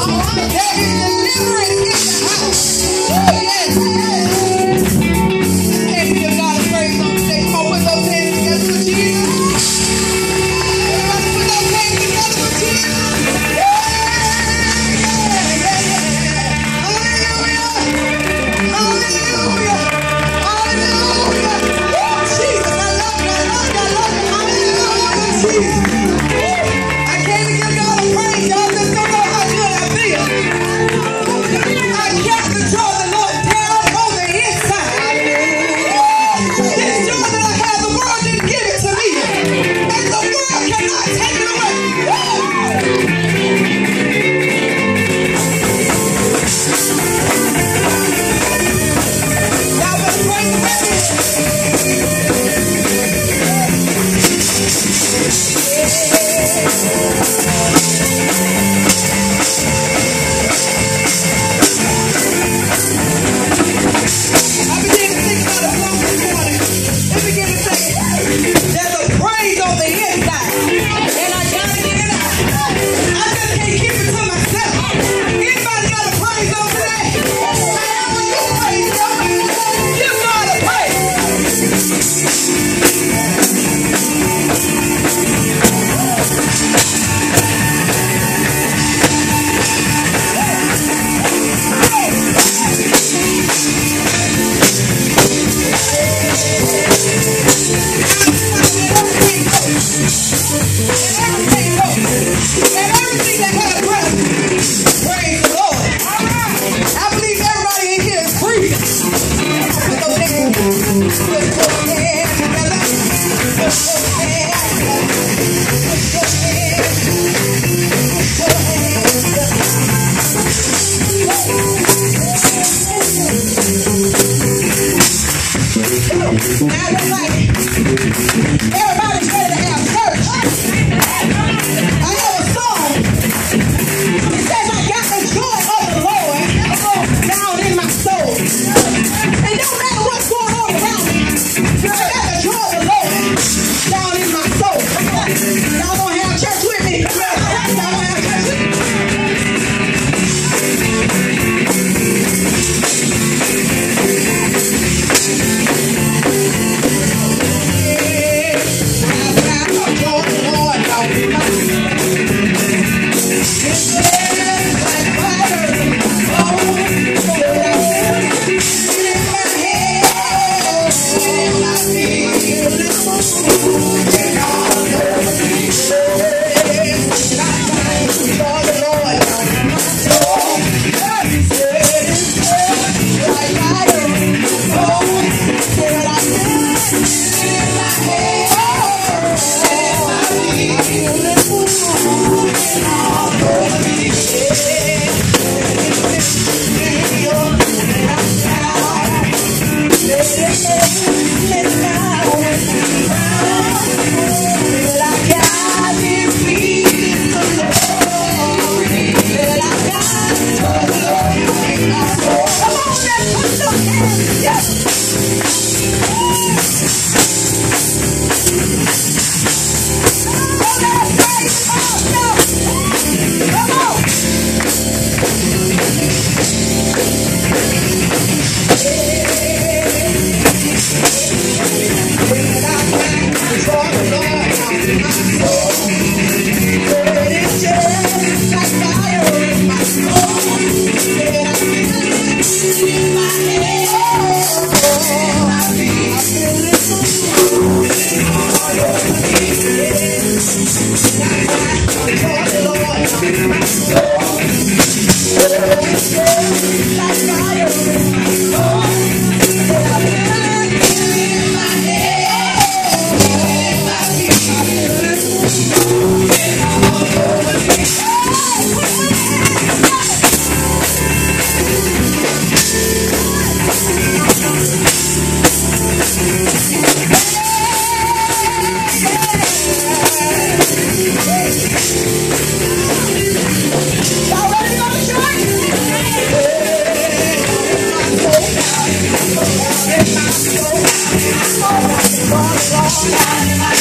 Ei, Down in my Música